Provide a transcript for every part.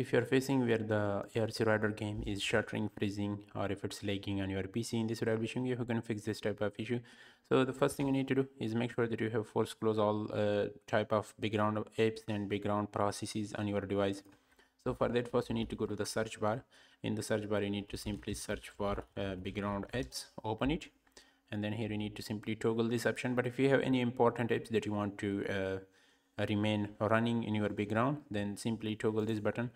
if you're facing where the ARC Raider game is shuttering, freezing, or if it's lagging on your PC in this how you can fix this type of issue. So the first thing you need to do is make sure that you have force close all uh, type of background apps and background processes on your device. So for that first you need to go to the search bar. In the search bar you need to simply search for uh, background apps, open it and then here you need to simply toggle this option but if you have any important apps that you want to uh, remain running in your background then simply toggle this button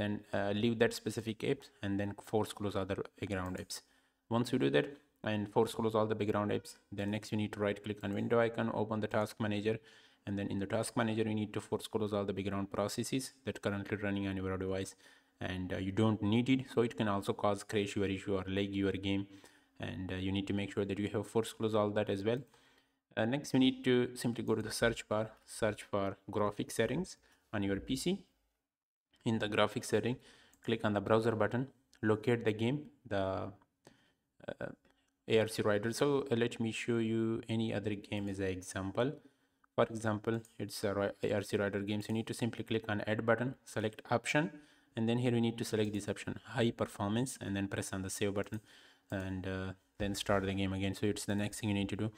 then uh, leave that specific apps and then force close other background apps. Once you do that and force close all the background apps then next you need to right click on window icon open the task manager and then in the task manager you need to force close all the background processes that currently running on your device and uh, you don't need it. So it can also cause crash your issue or lag your game and uh, you need to make sure that you have force close all that as well uh, next, you need to simply go to the search bar, search for graphic settings on your PC. In the graphic setting, click on the browser button, locate the game, the uh, ARC Raider. So uh, let me show you any other game as an example. For example, it's a ARC Raider game. So you need to simply click on add button, select option, and then here you need to select this option, high performance, and then press on the save button and uh, then start the game again. So it's the next thing you need to do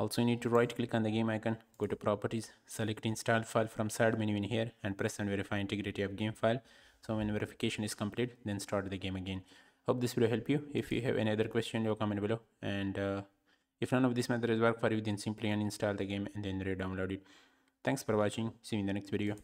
also you need to right click on the game icon go to properties select install file from side menu in here and press and verify integrity of game file. So when verification is complete then start the game again. Hope this will help you. If you have any other question you comment below. And uh, if none of these methods work for you then simply uninstall the game and then re-download it. Thanks for watching. See you in the next video